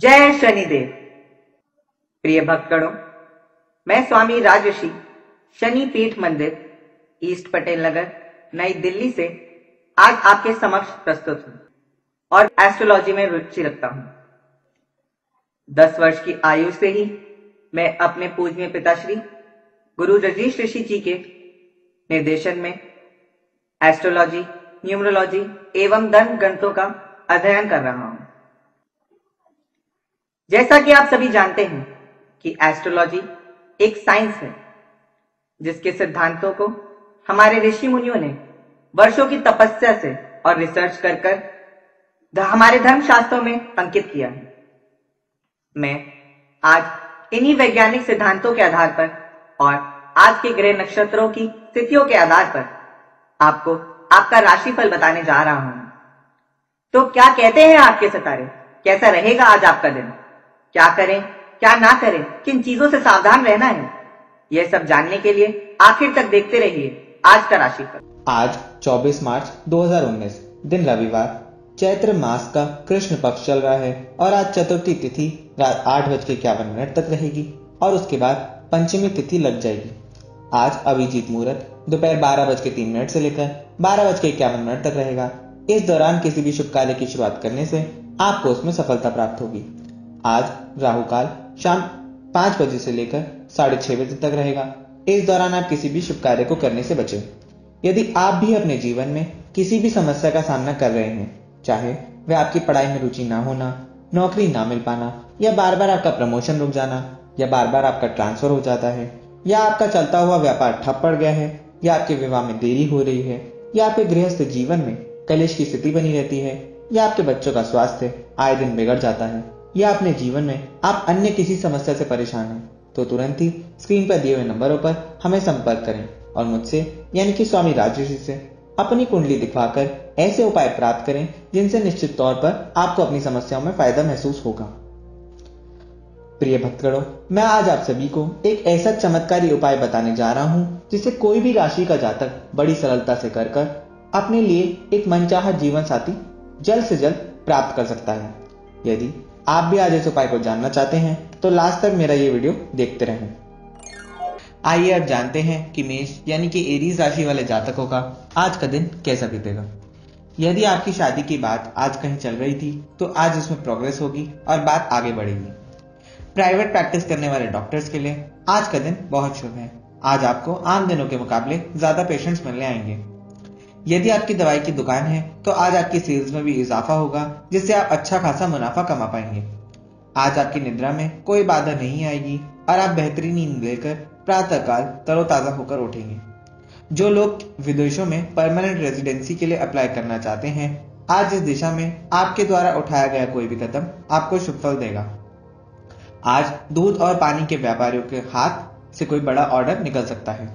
जय शनिदेव। प्रिय भक्तगणों, मैं स्वामी राजऋषि शनि पीठ मंदिर, ईस्ट पटेल नगर, नई दिल्ली से आज आपके समक्ष प्रस्तुत हूँ और एस्ट्रोलॉजी में रुचि रखता हूँ। दस वर्ष की आयु से ही मैं अपने पूजनीय पिताश्री, गुरु रजीश ऋषि जी के निर्देशन में एस्ट्रोलॉजी न्यूमरोलॉजी एवं धन ग्रंथों का अध्ययन कर रहा हूँ। जैसा कि आप सभी जानते हैं कि एस्ट्रोलॉजी एक साइंस है, जिसके सिद्धांतों को हमारे ऋषि मुनियों ने वर्षों की तपस्या से और रिसर्च कर कर हमारे धर्म शास्त्रों में अंकित किया है। मैं आज इन्हीं वैज्ञानिक सिद्धांतों के आधार पर और आज के ग्रह नक्षत्रों की स्थितियों के आधार पर आपको आपका राशिफल बताने जा रहा हूँ। तो क्या कहते हैं आपके सितारे? कैसा रहेगा आज आपका दिन? क्या करें, क्या ना करें, किन चीज़ों से सावधान रहना है? यह सब जानने के लिए आखिर तक देखते रहिए आज का राशिफल। आज 24 मार्च 2019 दिन रविवार, चैत्र मास का कृष्ण पक्ष चल रहा है और आज चतुर्थी तिथि रात आठ बज के इक्यावन मिनट तक रहेगी और उसके बाद पंचमी तिथि लग जाएगी। आज अभिजीत मुहूर्त दोपहर बारह बज के तीन मिनट से लेकर बारह बज के इक्यावन मिनट तक रहेगा। इस दौरान किसी भी शुभ कार्य की शुरुआत करने से आपको उसमें सफलता प्राप्त होगी। आज राहु काल शाम पाँच बजे से लेकर साढ़े छह बजे तक रहेगा। इस दौरान आप किसी भी शुभ कार्य को करने से बचें। यदि आप भी अपने जीवन में किसी भी समस्या का सामना कर रहे हैं, चाहे वह आपकी पढ़ाई में रुचि ना होना, नौकरी ना मिल पाना, या बार बार आपका प्रमोशन रुक जाना, या बार बार आपका ट्रांसफ़र हो जाता है, या आपका चलता हुआ व्यापार ठप पड़ गया है, या आपके विवाह में देरी हो रही है, या आपके गृहस्थ जीवन में कलेश की स्थिति बनी रहती है, या आपके बच्चों का स्वास्थ्य आए दिन बिगड़ जाता है या अपने जीवन में आप अन्य किसी समस्या से परेशान हैं तो तुरंत ही स्क्रीन पर दिए हुए नंबरों पर हमें संपर्क करें और मुझसे, यानी कि स्वामी राजऋषि से, अपनी कुंडली दिखवाकर ऐसे उपाय प्राप्त करें जिनसे निश्चित तौर पर आपको अपनी समस्याओं में फ़ायदा महसूस होगा। प्रिय भक्तगणों, मैं आज आप सभी को एक ऐसा चमत्कारी उपाय बताने जा रहा हूँ जिसे कोई भी राशि का जातक बड़ी सरलता से कर अपने लिए एक मनचाहा जीवन साथी जल्द से जल्द प्राप्त कर सकता है। यदि आप भी आज इस उपाय को जानना चाहते हैं तो लास्ट तक मेरा ये वीडियो देखते रहें। आइए अब जानते हैं कि मेष, यानी कि एरीज राशि वाले जातकों का आज का दिन कैसा बीतेगा। यदि आपकी शादी की बात आज कहीं चल रही थी तो आज उसमें प्रोग्रेस होगी और बात आगे बढ़ेगी। प्राइवेट प्रैक्टिस करने वाले डॉक्टर्स के लिए आज का दिन बहुत शुभ है। आज आपको आम दिनों के मुकाबले ज़्यादा पेशेंट्स मिलने आएँगे। यदि आपकी दवाई की दुकान है तो आज आपकी सेल्स में भी इजाफा होगा, जिससे आप अच्छा खासा मुनाफा कमा पाएँगे। आज आपकी निद्रा में कोई बाधा नहीं आएगी और आप बेहतरीन नींद लेकर प्रातःकाल तरोताजा होकर उठेंगे। जो लोग विदेशों में परमानेंट रेजिडेंसी के लिए अप्लाई करना चाहते हैं, आज इस दिशा में आपके द्वारा उठाया गया कोई भी कदम आपको शुभ फल देगा। आज दूध और पानी के व्यापारियों के हाथ से कोई बड़ा ऑर्डर निकल सकता है।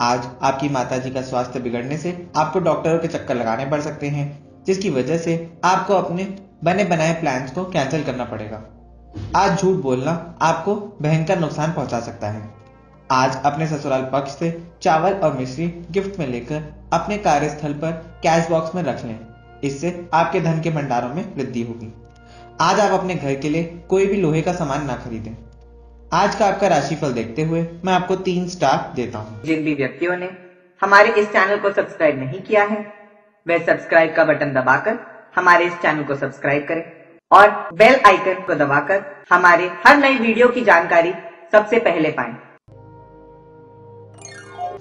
आज आपकी माताजी का स्वास्थ्य बिगड़ने से आपको डॉक्टरों के चक्कर लगाने पड़ सकते हैं, जिसकी वजह से आपको अपने बने बनाए प्लान्स को कैंसिल करना पड़ेगा। आज झूठ बोलना आपको भयंकर नुकसान पहुँचा सकता है। आज अपने ससुराल पक्ष से चावल और मिश्री गिफ्ट में लेकर अपने कार्यस्थल पर कैश बॉक्स में रख लें, इससे आपके धन के भंडारों में वृद्धि होगी। आज आप अपने घर के लिए कोई भी लोहे का सामान ना खरीदें। आज का आपका राशिफल देखते हुए मैं आपको तीन स्टार देता हूँ। जिन भी व्यक्तियों ने हमारे इस चैनल को सब्सक्राइब नहीं किया है वह सब्सक्राइब का बटन दबाकर हमारे इस चैनल को सब्सक्राइब करें और बेल आइकन को दबाकर हमारे हर नई वीडियो की जानकारी सबसे पहले पाएँ।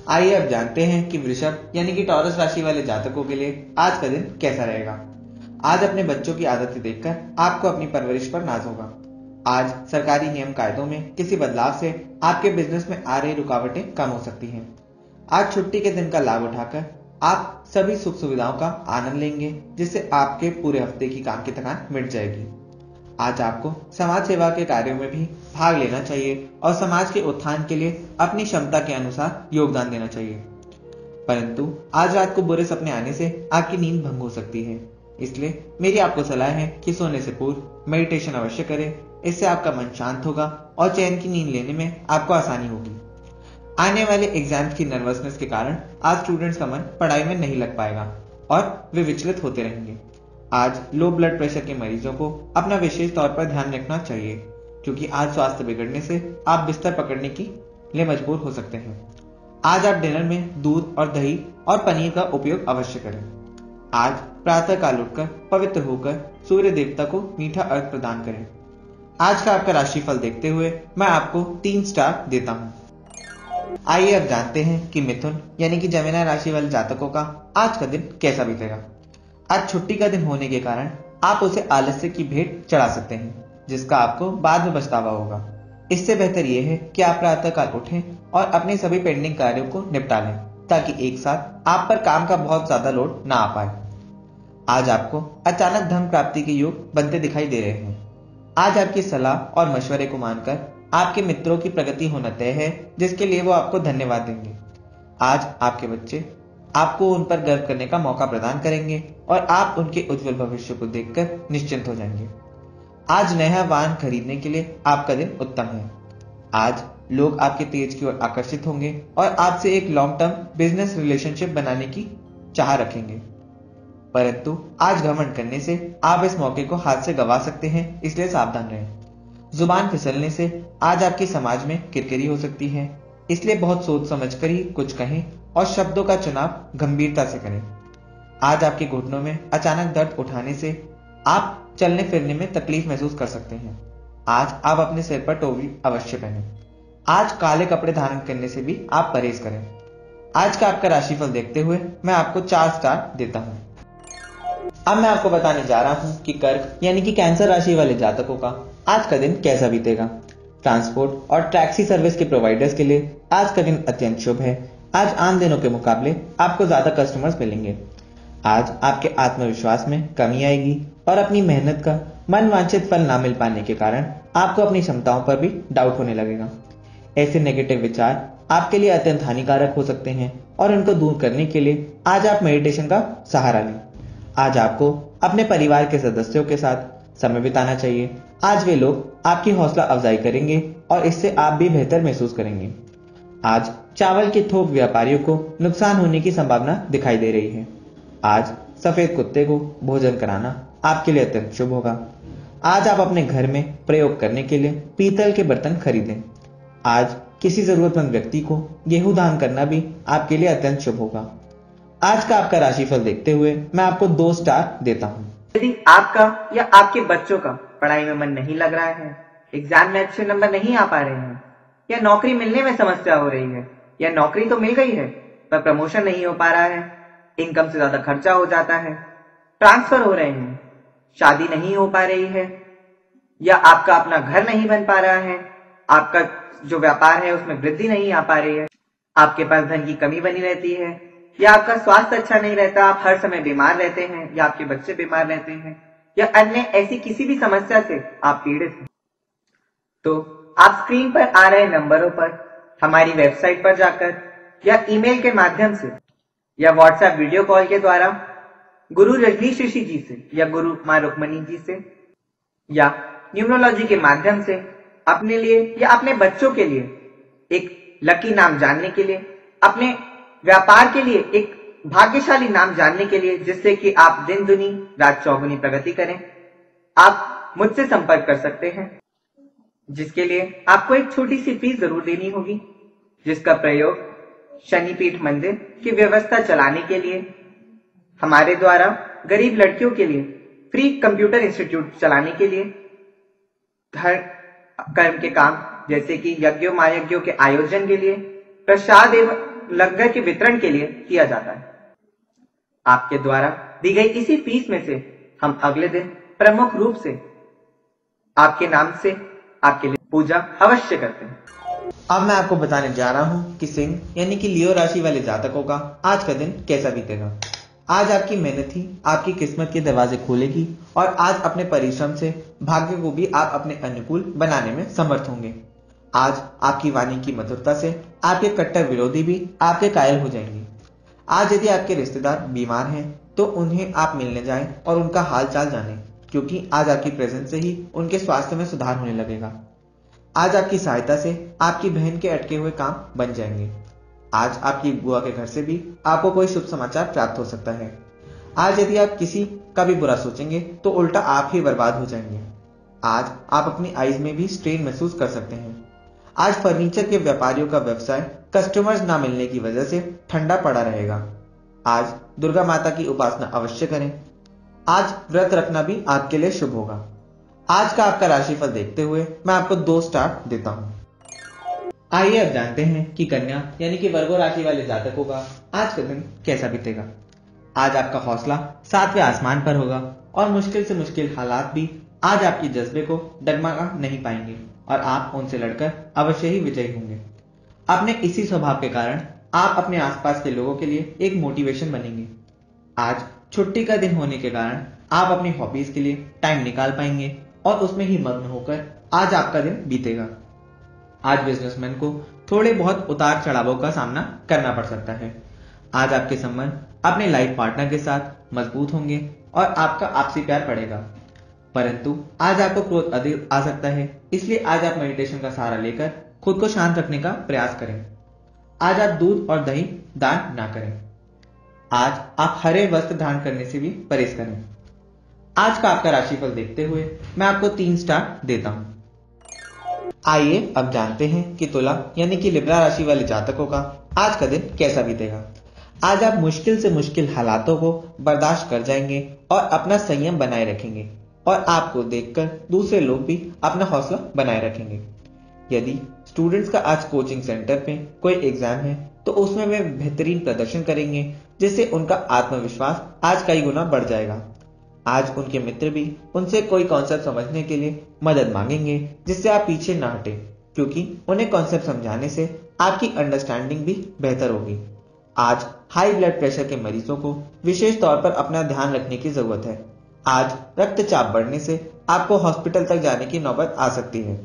आइए अब जानते हैं कि वृषभ यानी कि टॉरस राशि वाले जातकों के लिए आज का दिन कैसा रहेगा। आज अपने बच्चों की आदतें देखकर आपको अपनी परवरिश पर नाज होगा। आज सरकारी नियम कायदों में किसी बदलाव से आपके बिज़नेस में आ रही रुकावटें कम हो सकती हैं। आज छुट्टी के दिन का लाभ उठाकर आप सभी सुख सुविधाओं का आनंद लेंगे, जिससे आपके पूरे हफ़्ते की काम की थकान मिट जाएगी। आज आपको समाज सेवा के कार्यों में भी भाग लेना चाहिए और समाज के उत्थान के लिए अपनी क्षमता के अनुसार योगदान देना चाहिए। परंतु आज रात को बुरे सपने आने से आपकी नींद भंग हो सकती है। इसलिए मेरी आपको सलाह है कि सोने से पूर्व मेडिटेशन अवश्य करें। इससे आपका मन शांत होगा और चैन की नींद लेने में आपको आसानी होगी। आने वाले एग्ज़ाम्स की नर्वसनेस के कारण आज स्टूडेंट्स का मन पढ़ाई में नहीं लग पाएगा और वे विचलित होते रहेंगे। आज लो ब्लड प्रेशर के मरीजों को अपना विशेष तौर पर ध्यान रखना चाहिए, क्योंकि आज स्वास्थ्य बिगड़ने से आप बिस्तर पकड़ने की लिए मजबूर हो सकते हैं। आज आप डिनर में दूध और दही और पनीर का उपयोग अवश्य करें। आज प्रातः काल उठकर पवित्र होकर सूर्य देवता को मीठा अर्घ प्रदान करें। आज का आपका राशिफल देखते हुए मैं आपको तीन स्टार देता हूँ। आइए अब जानते हैं कि मिथुन, यानी कि जमीना राशि वाले जातकों का आज का दिन कैसा बीतेगा। आज छुट्टी का दिन होने के कारण आप उसे आलस्य की भेंट चढ़ा सकते हैं, जिसका आपको बाद में पछतावा होगा। इससे बेहतर यह है कि आप प्रातःकाल उठें और अपने सभी पेंडिंग कार्यों को निपटा लें, ताकि एक साथ आप पर काम का बहुत ज़्यादा लोड ना आ पाए। आज आपको अचानक धन प्राप्ति के योग बनते दिखाई दे रहे हैं। आज आपकी सलाह और मशवरे को मानकर आपके मित्रों की प्रगति होना तय है, जिसके लिए वो आपको धन्यवाद देंगे। आज आपके बच्चे आपको उन पर गर्व करने का मौका प्रदान करेंगे और आप उनके उज्जवल भविष्य को देखकर निश्चिंत हो जाएँगे। आज नया वाहन खरीदने के लिए आपका दिन उत्तम है। आज लोग आपके तेज की ओर आकर्षित होंगे और आपसे एक लॉन्ग टर्म बिज़नेस रिलेशनशिप बनाने की चाह रखेंगे। परंतु आज घमंड करने से आप इस मौके को हाथ से गवा सकते हैं, इसलिए सावधान रहें। ज़ुबान फिसलने से आज आपके समाज में किरकिरी हो सकती है, इसलिए बहुत सोच समझ कर ही कुछ कहें और शब्दों का चुनाव गंभीरता से करें। आज आपके घुटनों में अचानक दर्द उठाने से आप चलने फिरने में तकलीफ़ महसूस कर सकते हैं। आज आप अपने सिर पर टोपी अवश्य पहने। आज काले कपड़े धारण करने से भी आप परहेज करें। आज का आपका राशिफल देखते हुए मैं आपको चार स्टार देता हूँ। अब मैं आपको बताने जा रहा हूँ कि कर्क, यानी कि कैंसर राशि वाले जातकों का आज का दिन कैसा बीतेगा। ट्रांसपोर्ट और टैक्सी सर्विस के प्रोवाइडर्स के लिए आज का दिन अत्यंत शुभ है। आज आम दिनों के मुकाबले आपको ज़्यादा कस्टमर्स मिलेंगे। आज आपके आत्मविश्वास में कमी आएगी और अपनी मेहनत का मन वांछित फल ना मिल पाने के कारण आपको अपनी क्षमताओं पर भी डाउट होने लगेगा। ऐसे नेगेटिव विचार आपके लिए अत्यंत हानिकारक हो सकते हैं और उनको दूर करने के लिए आज आप मेडिटेशन का सहारा लें। आज आपको अपने परिवार के सदस्यों के साथ समय बिताना चाहिए। आज वे लोग आपकी हौसला अफजाई करेंगे और इससे आप भी बेहतर महसूस करेंगे। आज चावल के थोक व्यापारियों को नुकसान होने की संभावना दिखाई दे रही है। आज सफ़ेद कुत्ते को भोजन कराना आपके लिए अत्यंत शुभ होगा। आज आप अपने घर में प्रयोग करने के लिए पीतल के बर्तन खरीदें। आज किसी जरूरतमंद व्यक्ति को गेहूँ दान करना भी आपके लिए अत्यंत शुभ होगा। आज का आपका राशिफल देखते हुए मैं आपको दो स्टार देता हूँ। यदि आपका या आपके बच्चों का पढ़ाई में मन नहीं लग रहा है एग्ज़ाम में अच्छे नंबर नहीं आ पा रहे हैं, या नौकरी मिलने में समस्या हो रही है, या नौकरी तो मिल गई है, पर प्रमोशन नहीं हो पा रहा है इनकम से ज़्यादा खर्चा हो जाता है ट्रांसफ़र हो रहे हैं, शादी नहीं हो पा रही है, या आपका अपना घर नहीं बन पा रहा है, आपका जो व्यापार है उसमें वृद्धि नहीं आ पा रही है, आपके पास धन की कमी बनी रहती है या आपका स्वास्थ्य अच्छा नहीं रहता, आप हर समय बीमार रहते हैं, या आपके बच्चे बीमार रहते हैं, या अन्य ऐसी किसी भी समस्या से आप पीड़ित हैं। तो आप स्क्रीन पर आ रहे नंबरों पर, हमारी वेबसाइट पर जाकर, या ईमेल के माध्यम से, या व्हाट्सएप वीडियो कॉल के द्वारा, गुरु रजनीश ऋषि जी से, या गुरु माँ रुक्मणी जी से, या न्यूमरोलॉजी के माध्यम से, अपने लिए, या अपने बच्चों के लिए, एक लकी नाम जानने के लिए, अपने व्यापार के लिए एक भाग्यशाली नाम जानने के लिए, जिससे कि आप दिन दुनी रात चौगुनी प्रगति करें। आप मुझसे संपर्क कर सकते हैं, जिसके लिए आपको एक छोटी सी फ़ीस ज़रूर देनी होगी, जिसका प्रयोग शनिपीठ मंदिर की व्यवस्था चलाने के लिए, हमारे द्वारा गरीब लड़कियों के लिए, फ्री कंप्यूटर इंस्टीट्यूट चलाने के लिए धर्म कर्म के काम, जैसे कि यज्ञों, महायज्ञों के आयोजन के लिए, प्रसाद एवं लंगर के वितरण के लिए किया जाता है। आपके द्वारा दी गई इसी फ़ीस में से हम अगले दिन प्रमुख रूप से आपके नाम से आपके लिए पूजा अवश्य करते हैं। अब मैं आपको बताने जा रहा हूँ कि सिंह, यानी कि लियो राशि वाले जातकों का आज का दिन कैसा बीतेगा। आज आपकी मेहनत ही आपकी किस्मत के दरवाजे खोलेगी और आज अपने परिश्रम से भाग्य को भी आप अपने अनुकूल बनाने में समर्थ होंगे। आज आपकी वाणी की मधुरता से आपके कट्टर विरोधी भी आपके कायल हो जाएँगे। आज यदि आपके रिश्तेदार बीमार हैं तो उन्हें आप मिलने जाएँ और उनका हाल चाल जाने, क्योंकि आज आपकी प्रेजेंस से ही उनके स्वास्थ्य में सुधार होने लगेगा। आज आपकी सहायता से आपकी बहन के अटके हुए काम बन जाएँगे। आज आपकी बुआ के घर से भी आपको कोई शुभ समाचार प्राप्त हो सकता है। आज यदि आप किसी का भी बुरा सोचेंगे तो उल्टा आप ही बर्बाद हो जाएँगे। आज आप अपनी आईज में भी स्ट्रेन महसूस कर सकते हैं। आज फर्नीचर के व्यापारियों का व्यवसाय कस्टमर्स ना मिलने की वजह से ठंडा पड़ा रहेगा। आज दुर्गा माता की उपासना अवश्य करें। आज व्रत रखना भी आपके लिए शुभ होगा। आज का आपका राशिफल देखते हुए मैं आपको दो स्टार देता हूँ। आइए अब जानते हैं कि कन्या यानी कि वर्गो राशि वाले जातकों का आज का दिन कैसा बीतेगा। आज आपका हौसला सातवें आसमान पर होगा और मुश्किल से मुश्किल हालात भी आज आपके जज्बे को डगमगा नहीं पाएँगे। और आप उनसे लड़कर अवश्य ही विजयी होंगे। अपने इसी स्वभाव के कारण आप अपने आसपास के लोगों के लिए एक मोटिवेशन बनेंगे। आज छुट्टी का दिन होने के कारण आप अपनी हॉबीज के लिए टाइम निकाल पाएँगे और उसमें ही मग्न होकर आज आपका दिन बीतेगा। आज बिजनेसमैन को थोड़े बहुत उतार चढ़ावों का सामना करना पड़ सकता है। आज आपके संबंध अपने लाइफ पार्टनर के साथ मज़बूत होंगे और आपका आपसी प्यार बढ़ेगा। परंतु आज आपको क्रोध अधिक आ सकता है, इसलिए आज आप मेडिटेशन का सहारा लेकर खुद को शांत रखने का प्रयास करें। आज आप दूध और दही दान ना करें। आज आप हरे वस्त्र धारण करने से भी परहेज करें। आज का आपका राशिफल देखते हुए मैं आपको तीन स्टार देता हूँ। आइए अब जानते हैं कि तुला, यानी कि लिब्रा राशि वाले जातकों का आज का दिन कैसा बीतेगा। आज आप मुश्किल से मुश्किल हालातों को बर्दाश्त कर जाएँगे और अपना संयम बनाए रखेंगे। और आपको देखकर दूसरे लोग भी अपना हौसला बनाए रखेंगे। यदि स्टूडेंट्स का आज कोचिंग सेंटर पे कोई एग्ज़ाम है तो उसमें वे बेहतरीन प्रदर्शन करेंगे, जिससे उनका आत्मविश्वास आज कई गुना बढ़ जाएगा। आज उनके मित्र भी उनसे कोई कॉन्सेप्ट समझने के लिए मदद मांगेंगे, जिससे आप पीछे ना हटे, क्योंकि उन्हें कॉन्सेप्ट समझाने से आपकी अंडरस्टैंडिंग भी बेहतर होगी। आज हाई ब्लड प्रेशर के मरीजों को विशेष तौर पर अपना ध्यान रखने की ज़रूरत है। आज रक्तचाप बढ़ने से आपको हॉस्पिटल तक जाने की नौबत आ सकती है।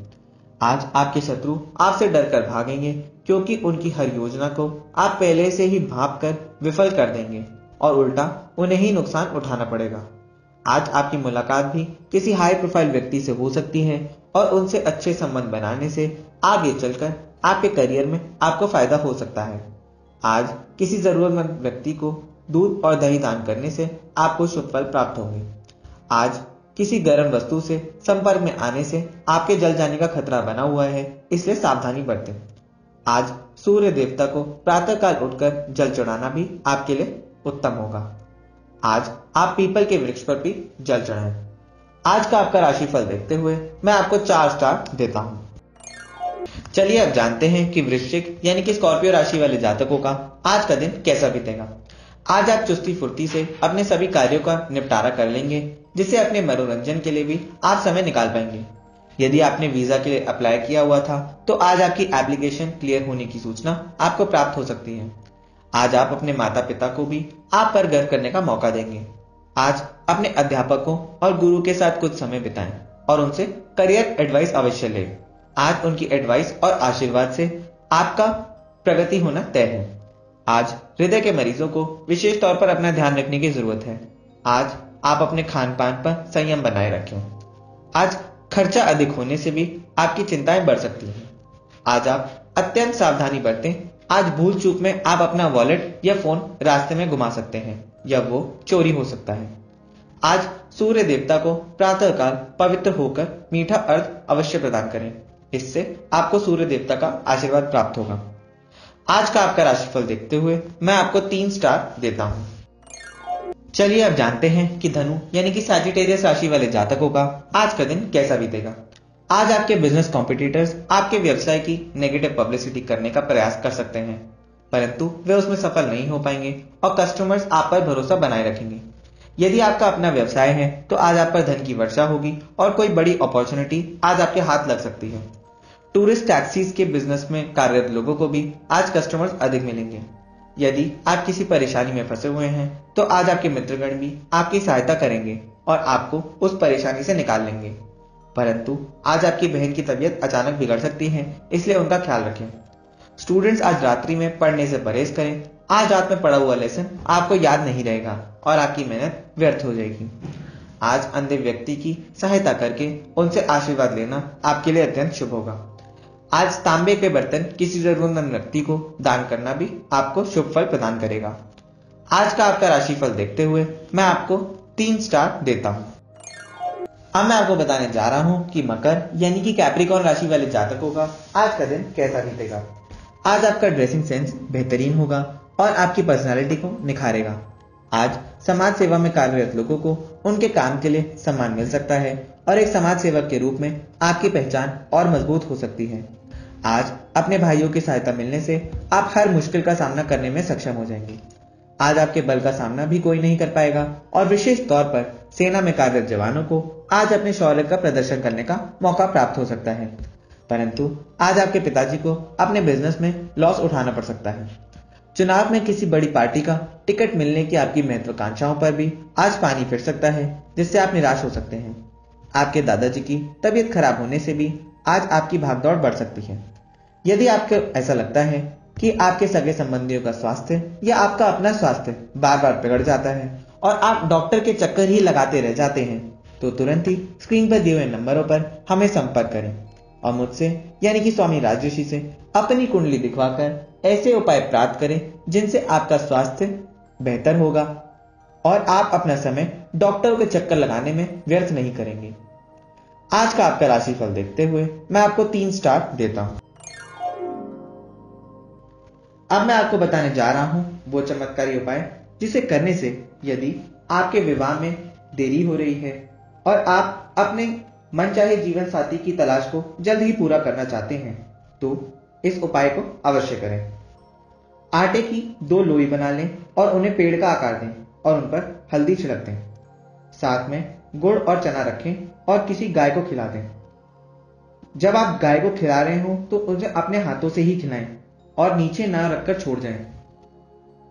आज आपके शत्रु आपसे डरकर भागेंगे, क्योंकि उनकी हर योजना को आप पहले से ही भाप कर विफल कर देंगे और उल्टा उन्हें ही नुकसान उठाना पड़ेगा। आज आपकी मुलाकात भी किसी हाई प्रोफ़ाइल व्यक्ति से हो सकती है और उनसे अच्छे संबंध बनाने से आगे चलकर आपके करियर में आपको फ़ायदा हो सकता है। आज किसी जरूरतमंद व्यक्ति को दूध और दही दान करने से आपको शुभ फल प्राप्त होंगे। आज किसी गर्म वस्तु से, संपर्क में आने से आपके जल जाने का खतरा बना हुआ है, इसलिए सावधानी बरतें। आज सूर्य देवता को प्रातःकाल उठकर जल चढ़ाना भी आपके लिए उत्तम होगा। आज आप पीपल के वृक्ष पर भी जल चढ़ाएँ। आज का आपका राशिफल देखते हुए मैं आपको चार स्टार देता हूँ। चलिए अब जानते हैं कि वृश्चिक यानी कि स्कॉर्पियो राशि वाले जातकों का आज का दिन कैसा बीतेगा। आज आप चुस्ती फुर्ती से अपने सभी कार्यों का निपटारा कर लेंगे। जिससे अपने मनोरंजन के लिए भी आप समय निकाल पाएँगे। यदि आपने वीज़ा के लिए अप्लाई किया हुआ था तो आज आपकी एप्लीकेशन क्लियर होने की सूचना आपको प्राप्त हो सकती है। आज आप अपने माता पिता को भी आप पर गर्व करने का मौका देंगे। आज अपने अध्यापकों और गुरु के साथ कुछ समय बिताएँ और उनसे करियर एडवाइस अवश्य लें। आज उनकी एडवाइस और आशीर्वाद से आपका प्रगति होना तय है। आज हृदय के मरीजों को विशेष तौर पर अपना ध्यान रखने की ज़रूरत है। आज आप अपने खान पान पर संयम बनाए रखें। आज खर्चा अधिक होने से भी आपकी चिंताएँ बढ़ सकती हैं। आज आप अत्यंत सावधानी बरतें। आज भूल चूक में आप अपना वॉलेट या फ़ोन रास्ते में घुमा सकते हैं, या वो चोरी हो सकता है। आज सूर्य देवता को प्रातःकाल पवित्र होकर मीठा अर्थ अवश्य प्रदान करें। इससे आपको सूर्य देवता का आशीर्वाद प्राप्त होगा। आज का आपका राशिफल देखते हुए मैं आपको तीन स्टार देता हूँ। चलिए अब जानते हैं कि धनु, यानी कि सैजिटेरियस राशि वाले जातकों का आज का दिन कैसा बीतेगा। आज आपके बिज़नेस कॉम्पिटिटर्स आपके व्यवसाय की नेगेटिव पब्लिसिटी करने का प्रयास कर सकते हैं, परंतु वे उसमें सफल नहीं हो पाएँगे और कस्टमर्स आप पर भरोसा बनाए रखेंगे। यदि आपका अपना व्यवसाय है तो आज आप पर धन की वर्षा होगी और कोई बड़ी अपॉर्चुनिटी आज आपके हाथ लग सकती है। टूरिस्ट टैक्सीज के बिज़नेस में कार्यरत लोगों को भी आज कस्टमर्स अधिक मिलेंगे। यदि आप किसी परेशानी में फंसे हुए हैं तो आज आपके मित्रगण भी आपकी सहायता करेंगे और आपको उस परेशानी से निकाल लेंगे। परंतु आज आपकी बहन की तबीयत अचानक बिगड़ सकती है, इसलिए उनका ख्याल रखें। स्टूडेंट्स, आज रात्रि में पढ़ने से परहेज करें। आज रात में पढ़ा हुआ लेसन आपको याद नहीं रहेगा और आपकी मेहनत व्यर्थ हो जाएगी। आज अंधे व्यक्ति की सहायता करके उनसे आशीर्वाद लेना आपके लिए अत्यंत शुभ होगा। आज तांबे के बर्तन किसी जरूरतमंद व्यक्ति को दान करना भी आपको शुभ फल प्रदान करेगा। आज का आपका राशिफल देखते हुए मैं आपको तीन स्टार देता हूँ। अब मैं आपको बताने जा रहा हूँ कि मकर यानी कि कैप्रिकॉन राशि वाले जातकों का आज का दिन कैसा बीतेगा। आज आपका ड्रेसिंग सेंस बेहतरीन होगा और आपकी पर्सनालिटी को निखारेगा। आज समाज सेवा में कार्यरत लोगों को उनके काम के लिए सम्मान मिल सकता है और एक समाज सेवक के रूप में आपकी पहचान और मज़बूत हो सकती है। आज अपने भाइयों की सहायता मिलने से आप हर मुश्किल का सामना करने में सक्षम हो जाएँगे। आज आपके बल का सामना भी कोई नहीं कर पाएगा और विशेष तौर पर सेना में कार्यरत जवानों को आज अपने शौर्य का प्रदर्शन करने का मौका प्राप्त हो सकता है। परंतु आज आपके पिताजी को अपने बिज़नेस में लॉस उठाना पड़ सकता है। चुनाव में किसी बड़ी पार्टी का टिकट मिलने की आपकी महत्वाकांक्षाओं पर भी आज पानी फिर सकता है, जिससे आप निराश हो सकते हैं। आपके दादाजी की तबीयत खराब होने से भी आज आपकी भागदौड़ बढ़ सकती है। यदि आपको, ऐसा लगता है कि आपके सगे संबंधियों का स्वास्थ्य या आपका अपना स्वास्थ्य बार बार बिगड़ जाता है और आप डॉक्टर के चक्कर ही लगाते रह जाते हैं तो तुरंत ही स्क्रीन पर दिए हुए नंबरों पर हमें संपर्क करें और मुझसे, यानी कि स्वामी राजऋषि से, अपनी कुंडली दिखवाकर ऐसे उपाय प्राप्त करें जिनसे आपका स्वास्थ्य बेहतर होगा और आप अपना समय डॉक्टरों के चक्कर लगाने में व्यर्थ नहीं करेंगे। आज का आपका राशिफल देखते हुए मैं आपको तीन स्टार देता हूँ। अब मैं आपको बताने जा रहा हूँ वो चमत्कारी उपाय, जिसे करने से यदि आपके विवाह में देरी हो रही है और आप अपने मनचाहे जीवन साथी की तलाश को जल्द ही पूरा करना चाहते हैं तो इस उपाय को अवश्य करें। आटे की दो लोई बना लें और उन्हें पेड़ का आकार दें और उन पर हल्दी छिड़क दें। साथ में गुड़ और चना रखें और किसी गाय को खिला दें। जब आप गाय को खिला रहे हो तो उसे अपने हाथों से ही खिलाएँ। और नीचे ना रखकर छोड़ जाएँ।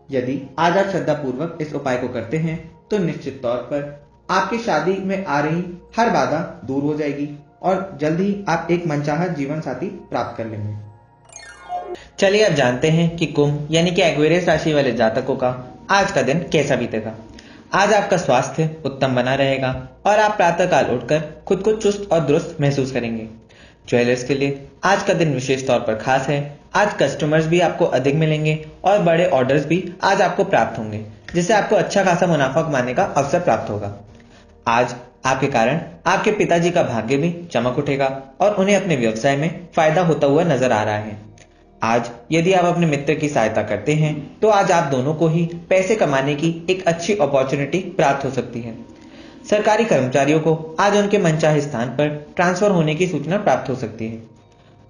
यदि आज आप श्रद्धा पूर्वक इस उपाय को करते हैं तो निश्चित तौर पर आपकी शादी में आ रही हर बाधा दूर हो जाएगी और जल्द ही आप एक मनचाहा जीवन साथी प्राप्त कर लेंगे। चलिए अब जानते हैं कि कुंभ, यानी कि एक्वेरियस राशि वाले जातकों का आज का दिन कैसा बीतेगा। आज आपका स्वास्थ्य उत्तम बना रहेगा और आप प्रातःकाल उठकर खुद को चुस्त और दुरुस्त महसूस करेंगे। ज्वेलर्स के लिए आज का दिन विशेष तौर पर खास है। आज कस्टमर्स भी आपको अधिक मिलेंगे और बड़े ऑर्डर्स भी आज आपको प्राप्त होंगे, जिससे आपको अच्छा खासा मुनाफा कमाने का अवसर प्राप्त होगा। आज आपके कारण आपके पिताजी का भाग्य भी चमक उठेगा और उन्हें अपने व्यवसाय में फ़ायदा होता हुआ नज़र आ रहा है। आज यदि आप अपने मित्र की सहायता करते हैं तो आज आप दोनों को ही पैसे कमाने की एक अच्छी अपॉर्चुनिटी प्राप्त हो सकती है। सरकारी कर्मचारियों को आज उनके मनचाहे स्थान पर ट्रांसफ़र होने की सूचना प्राप्त हो सकती है।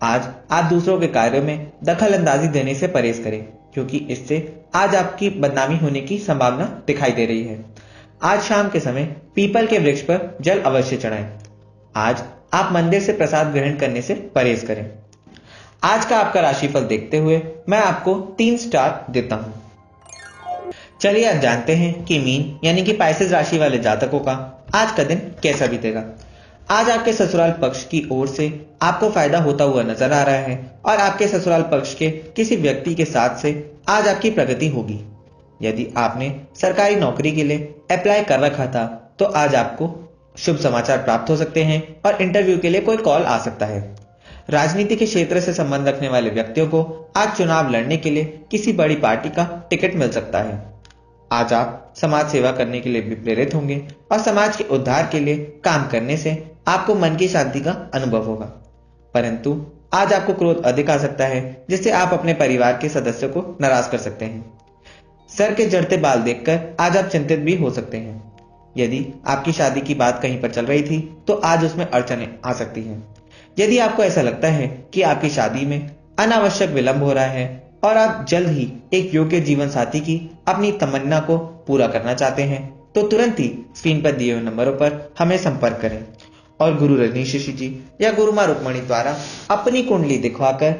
आज आप दूसरों के कार्यों में दखल अंदाजी देने से परहेज करें, क्योंकि इससे आज आपकी बदनामी होने की संभावना दिखाई दे रही है। आज शाम के समय पीपल के वृक्ष पर जल अवश्य चढ़ाएँ। आज आप मंदिर से प्रसाद ग्रहण करने से परहेज करें। आज का आपका राशिफल देखते हुए मैं आपको तीन स्टार देता हूँ। चलिए आप जानते हैं कि मीन यानी कि पाइसेस राशि वाले जातकों का आज का दिन कैसा बीतेगा। आज आपके ससुराल पक्ष की ओर से आपको फ़ायदा होता हुआ नज़र आ रहा है और आपके ससुराल पक्ष के किसी व्यक्ति के साथ से आज आपकी प्रगति होगी। यदि आपने सरकारी नौकरी के लिए अप्लाई कर रखा था तो आज आपको शुभ समाचार प्राप्त हो सकते हैं और इंटरव्यू के लिए कोई कॉल आ सकता है। राजनीति के क्षेत्र से संबंध रखने वाले व्यक्तियों को आज चुनाव लड़ने के लिए किसी बड़ी पार्टी का टिकट मिल सकता है। आज आप समाज सेवा करने के लिए भी प्रेरित होंगे और समाज के उद्धार के लिए काम करने से आपको मन की शांति का अनुभव होगा। परंतु आज आपको क्रोध अधिक आ सकता है, जिससे आप अपने परिवार के सदस्यों को नाराज़ कर सकते हैं। सर के जड़ते बाल देखकर आज आप चिंतित भी हो सकते हैं। यदि आपकी शादी की बात कहीं पर चल रही थी तो आज उसमें अड़चने आ सकती हैं। यदि आपको ऐसा लगता है कि आपकी शादी में अनावश्यक विलंब हो रहा है, और आप जल्द ही एक योग्य जीवन साथी की अपनी तमन्ना को पूरा करना चाहते हैं तो तुरंत ही स्क्रीन पर दिए हुए नंबरों पर हमें संपर्क करें। और गुरु रजनीश ऋषि जी या गुरु माँ रुक्मणी द्वारा अपनी कुंडली दिखवाकर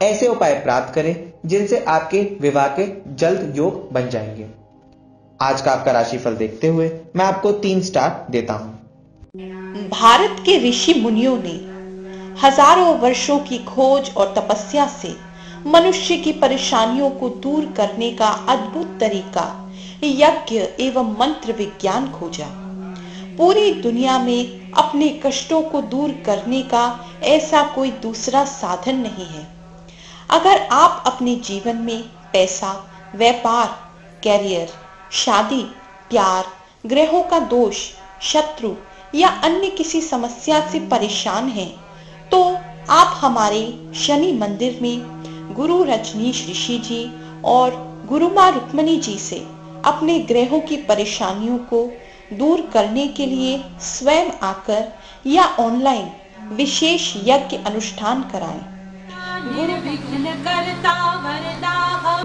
ऐसे उपाय प्राप्त करें, जिनसे आपके विवाह के जल्द योग बन जाएँगे। आज का आपका राशिफल देखते हुए मैं आपको तीन स्टार देता हूँ। भारत के ऋषि मुनियों ने हज़ारों वर्षों की खोज और तपस्या से मनुष्य की परेशानियों को दूर करने का अद्भुत तरीका, यज्ञ एवं मंत्र विज्ञान खोजा। पूरी दुनिया में अपने कष्टों को दूर करने का ऐसा कोई दूसरा साधन नहीं है। अगर आप अपने जीवन में पैसा, व्यापार, कैरियर, शादी, प्यार, ग्रहों का दोष, शत्रु या अन्य किसी समस्या से परेशान हैं तो आप हमारे शनि मंदिर में गुरु रजनीश ऋषि जी और गुरु माँ रुक्मणी जी से अपने ग्रहों की परेशानियों को दूर करने के लिए स्वयं आकर या ऑनलाइन विशेष यज्ञ अनुष्ठान कराएँ।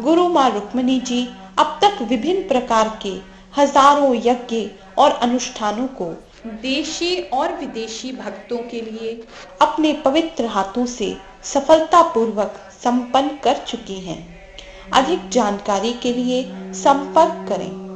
गुरु माँ रुक्मणी जी अब तक विभिन्न प्रकार के हज़ारों यज्ञ और अनुष्ठानों को देशी और विदेशी भक्तों के लिए अपने पवित्र हाथों से सफलतापूर्वक संपन्न कर चुकी हैं। अधिक जानकारी के लिए संपर्क करें।